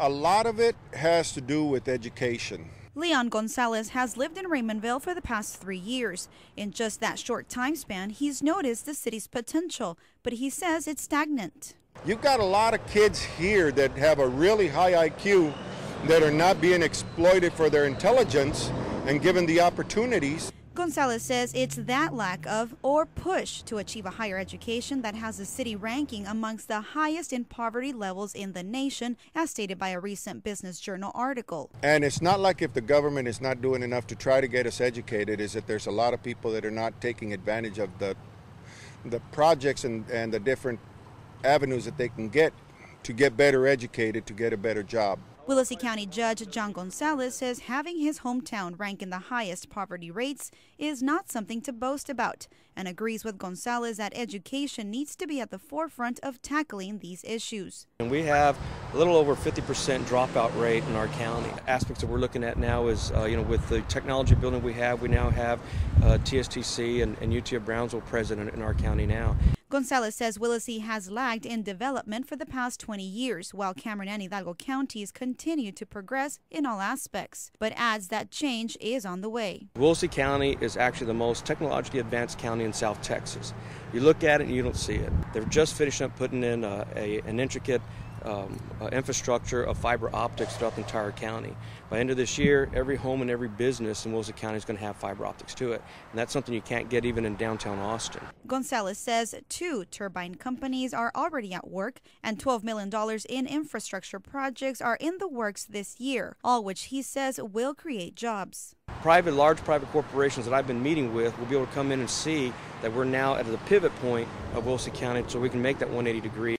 A lot of it has to do with education. Leon Gonzalez has lived in Raymondville for the past three years. In just that short time span, he's noticed the city's potential, but he says it's stagnant. You've got a lot of kids here that have a really high IQ that are not being exploited for their intelligence and given the opportunities. Gonzalez says it's that lack of or push to achieve a higher education that has the city ranking amongst the highest in poverty levels in the nation, as stated by a recent Business Journal article. And it's not like if the government is not doing enough to try to get us educated, is that there's a lot of people that are not taking advantage of the the projects and, and the different avenues that they can get to get better educated to get a better job. Willacy County Judge John Gonzalez says having his hometown rank in the highest poverty rates is not something to boast about and agrees with Gonzalez that education needs to be at the forefront of tackling these issues. And we have a little over 50% dropout rate in our county. Aspects that we're looking at now is, uh, you know, with the technology building we have, we now have uh, TSTC and, and UT of Brownsville present in, in our county now. Gonzalez says Willacy has lagged in development for the past 20 years, while Cameron and Hidalgo counties continue to progress in all aspects, but adds that change is on the way. Willacy County is actually the most technologically advanced county in South Texas. You look at it and you don't see it. They're just finishing up putting in a, a, an intricate um, uh, infrastructure of fiber optics throughout the entire county. By end of this year, every home and every business in Willacy County is going to have fiber optics to it, and that's something you can't get even in downtown Austin. Gonzalez says two turbine companies are already at work, and $12 million in infrastructure projects are in the works this year, all which he says will create jobs. Private, large private corporations that I've been meeting with will be able to come in and see that we're now at the pivot point of Willacy County so we can make that 180 degree.